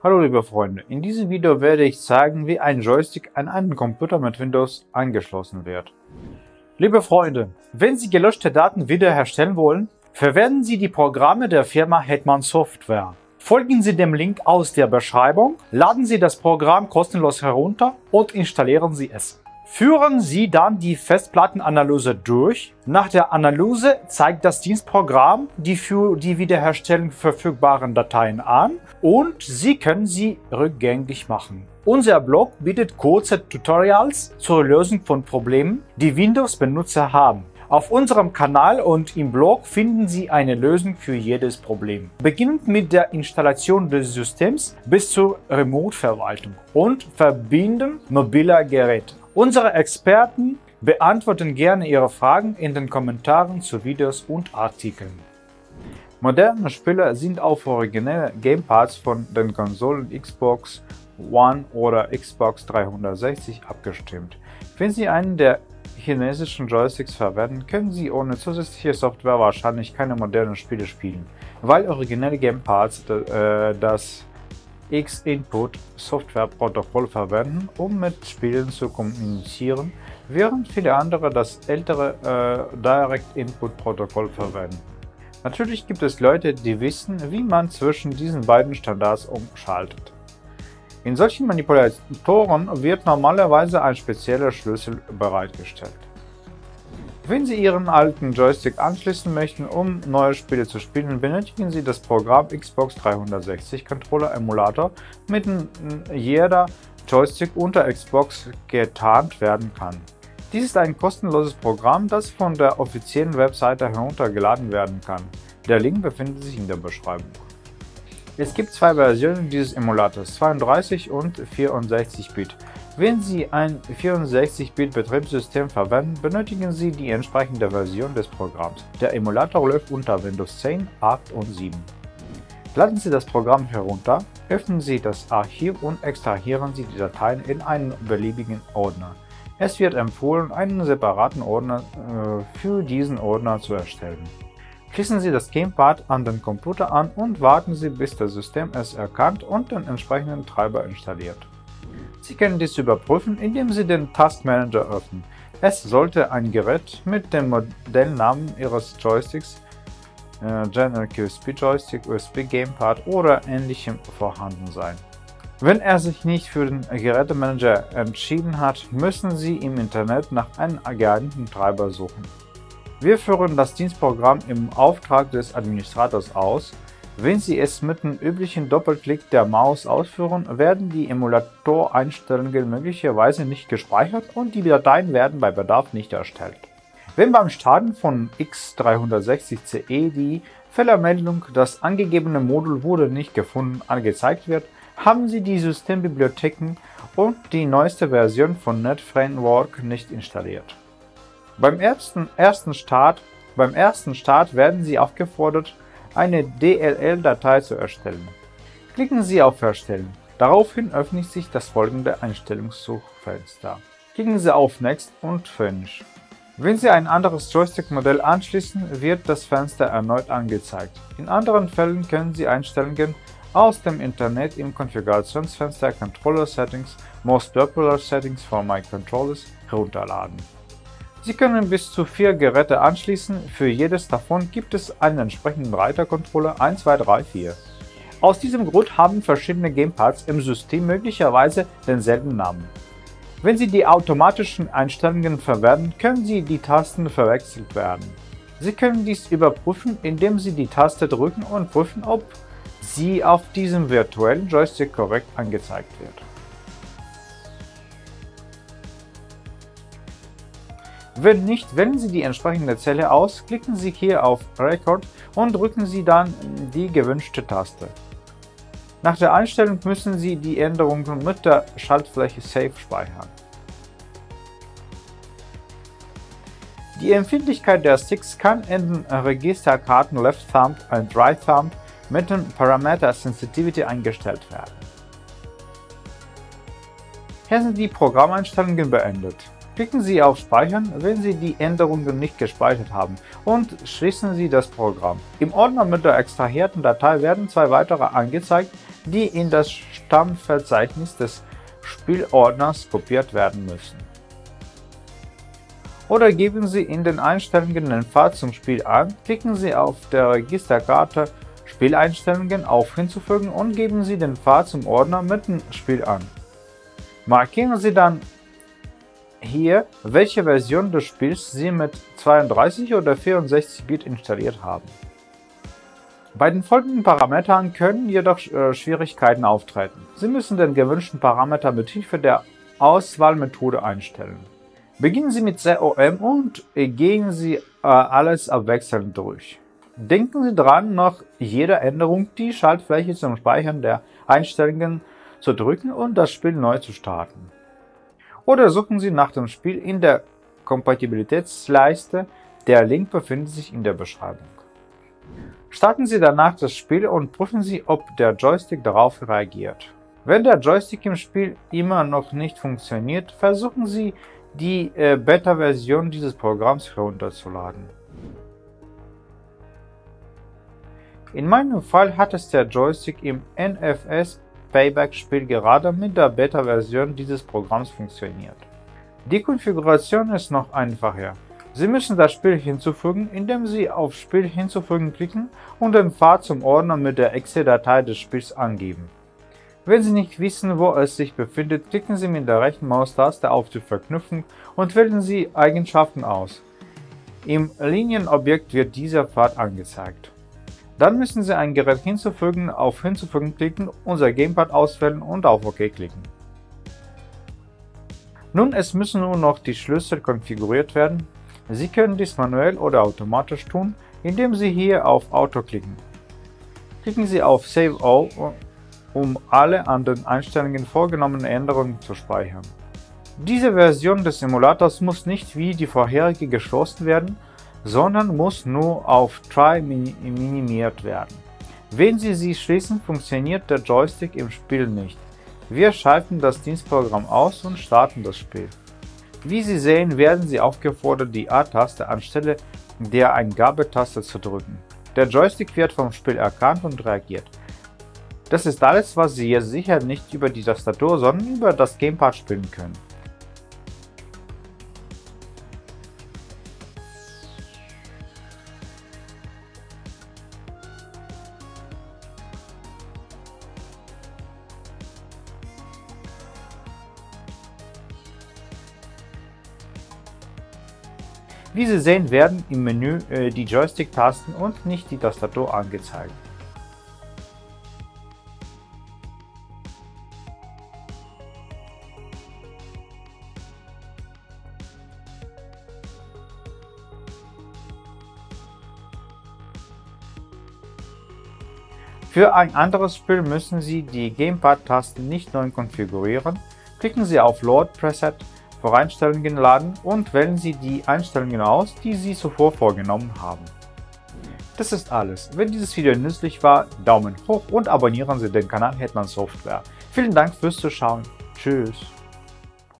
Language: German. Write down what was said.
Hallo liebe Freunde, in diesem Video werde ich zeigen, wie ein Joystick an einen Computer mit Windows angeschlossen wird. Liebe Freunde, wenn Sie gelöschte Daten wiederherstellen wollen, verwenden Sie die Programme der Firma Hetman Software. Folgen Sie dem Link aus der Beschreibung, laden Sie das Programm kostenlos herunter und installieren Sie es. Führen Sie dann die Festplattenanalyse durch. Nach der Analyse zeigt das Dienstprogramm die für die Wiederherstellung verfügbaren Dateien an und Sie können sie rückgängig machen. Unser Blog bietet kurze Tutorials zur Lösung von Problemen, die Windows-Benutzer haben. Auf unserem Kanal und im Blog finden Sie eine Lösung für jedes Problem. Beginnend mit der Installation des Systems bis zur Remote-Verwaltung und Verbinden mobiler Geräte. Unsere Experten beantworten gerne Ihre Fragen in den Kommentaren zu Videos und Artikeln. Moderne Spiele sind auf originelle Gamepads von den Konsolen Xbox One oder Xbox 360 abgestimmt. Wenn Sie einen der chinesischen Joysticks verwenden, können Sie ohne zusätzliche Software wahrscheinlich keine modernen Spiele spielen, weil originelle Gamepads äh, das X-Input-Software-Protokoll verwenden, um mit Spielen zu kommunizieren, während viele andere das ältere äh, Direct-Input-Protokoll verwenden. Natürlich gibt es Leute, die wissen, wie man zwischen diesen beiden Standards umschaltet. In solchen Manipulatoren wird normalerweise ein spezieller Schlüssel bereitgestellt. Wenn Sie Ihren alten Joystick anschließen möchten, um neue Spiele zu spielen, benötigen Sie das Programm Xbox 360 Controller Emulator, mit dem jeder Joystick unter Xbox getarnt werden kann. Dies ist ein kostenloses Programm, das von der offiziellen Webseite heruntergeladen werden kann. Der Link befindet sich in der Beschreibung. Es gibt zwei Versionen dieses Emulators, 32 und 64-Bit. Wenn Sie ein 64-Bit-Betriebssystem verwenden, benötigen Sie die entsprechende Version des Programms. Der Emulator läuft unter Windows 10, 8 und 7. Laden Sie das Programm herunter, öffnen Sie das Archiv und extrahieren Sie die Dateien in einen beliebigen Ordner. Es wird empfohlen, einen separaten Ordner äh, für diesen Ordner zu erstellen. Schließen Sie das Gamepad an den Computer an und warten Sie, bis das System es erkannt und den entsprechenden Treiber installiert. Sie können dies überprüfen, indem Sie den Taskmanager öffnen. Es sollte ein Gerät mit dem Modellnamen Ihres Joysticks, äh, General QSP Joystick, USB Gamepad oder ähnlichem vorhanden sein. Wenn er sich nicht für den Gerätemanager entschieden hat, müssen Sie im Internet nach einem geeigneten Treiber suchen. Wir führen das Dienstprogramm im Auftrag des Administrators aus wenn Sie es mit dem üblichen Doppelklick der Maus ausführen, werden die Emulatoreinstellungen möglicherweise nicht gespeichert und die Dateien werden bei Bedarf nicht erstellt. Wenn beim Starten von X360CE die Fehlermeldung „Das angegebene Modul wurde nicht gefunden“ angezeigt wird, haben Sie die Systembibliotheken und die neueste Version von NetFramework nicht installiert. Beim ersten, ersten, Start, beim ersten Start werden Sie aufgefordert, eine DLL-Datei zu erstellen. Klicken Sie auf Erstellen. Daraufhin öffnet sich das folgende Einstellungssuchfenster. Klicken Sie auf Next und Finish. Wenn Sie ein anderes Joystick-Modell anschließen, wird das Fenster erneut angezeigt. In anderen Fällen können Sie Einstellungen aus dem Internet im Konfigurationsfenster Controller Settings Most Popular Settings for My Controllers herunterladen. Sie können bis zu vier Geräte anschließen, für jedes davon gibt es einen entsprechenden Reitercontroller 1, 2, 3, 4. Aus diesem Grund haben verschiedene Gamepads im System möglicherweise denselben Namen. Wenn Sie die automatischen Einstellungen verwenden, können Sie die Tasten verwechselt werden. Sie können dies überprüfen, indem Sie die Taste drücken und prüfen, ob sie auf diesem virtuellen Joystick korrekt angezeigt wird. Wenn nicht, wählen Sie die entsprechende Zelle aus, klicken Sie hier auf Record und drücken Sie dann die gewünschte Taste. Nach der Einstellung müssen Sie die Änderungen mit der Schaltfläche Save speichern. Die Empfindlichkeit der Sticks kann in den Registerkarten Left Thumb und Right Thumb mit dem Parameter Sensitivity eingestellt werden. Hier sind die Programmeinstellungen beendet. Klicken Sie auf Speichern, wenn Sie die Änderungen nicht gespeichert haben und schließen Sie das Programm. Im Ordner mit der extrahierten Datei werden zwei weitere angezeigt, die in das Stammverzeichnis des Spielordners kopiert werden müssen. Oder geben Sie in den Einstellungen den Pfad zum Spiel an, klicken Sie auf der Registerkarte Spieleinstellungen auf Hinzufügen und geben Sie den Pfad zum Ordner mit dem Spiel an. Markieren Sie dann hier, welche Version des Spiels Sie mit 32 oder 64 Bit installiert haben. Bei den folgenden Parametern können jedoch äh, Schwierigkeiten auftreten. Sie müssen den gewünschten Parameter mit Hilfe der Auswahlmethode einstellen. Beginnen Sie mit COM und gehen Sie äh, alles abwechselnd durch. Denken Sie dran, nach jeder Änderung die Schaltfläche zum Speichern der Einstellungen zu drücken und das Spiel neu zu starten. Oder suchen Sie nach dem Spiel in der Kompatibilitätsleiste, der Link befindet sich in der Beschreibung. Starten Sie danach das Spiel und prüfen Sie, ob der Joystick darauf reagiert. Wenn der Joystick im Spiel immer noch nicht funktioniert, versuchen Sie die äh, Beta-Version dieses Programms herunterzuladen. In meinem Fall hat es der Joystick im NFS Payback-Spiel gerade mit der Beta-Version dieses Programms funktioniert. Die Konfiguration ist noch einfacher. Sie müssen das Spiel hinzufügen, indem Sie auf Spiel hinzufügen klicken und den Pfad zum Ordner mit der Exe-Datei des Spiels angeben. Wenn Sie nicht wissen, wo es sich befindet, klicken Sie mit der rechten Maustaste auf die Verknüpfung und wählen Sie Eigenschaften aus. Im Linienobjekt wird dieser Pfad angezeigt. Dann müssen Sie ein Gerät hinzufügen, auf Hinzufügen klicken, unser Gamepad auswählen und auf OK klicken. Nun, es müssen nur noch die Schlüssel konfiguriert werden. Sie können dies manuell oder automatisch tun, indem Sie hier auf Auto klicken. Klicken Sie auf Save All, um alle an den Einstellungen vorgenommenen Änderungen zu speichern. Diese Version des Simulators muss nicht wie die vorherige geschlossen werden, sondern muss nur auf Try minimiert werden. Wenn Sie sie schließen, funktioniert der Joystick im Spiel nicht. Wir schalten das Dienstprogramm aus und starten das Spiel. Wie Sie sehen, werden Sie aufgefordert, die A-Taste anstelle der Eingabetaste zu drücken. Der Joystick wird vom Spiel erkannt und reagiert. Das ist alles, was Sie jetzt sicher nicht über die Tastatur, sondern über das Gamepad spielen können. Wie Sie sehen, werden im Menü äh, die Joystick-Tasten und nicht die Tastatur angezeigt. Für ein anderes Spiel müssen Sie die Gamepad-Tasten nicht neu konfigurieren. Klicken Sie auf Load Preset vor Einstellungen laden und wählen Sie die Einstellungen aus, die Sie zuvor vorgenommen haben. Das ist alles. Wenn dieses Video nützlich war, Daumen hoch und abonnieren Sie den Kanal Hetman Software. Vielen Dank fürs Zuschauen. Tschüss.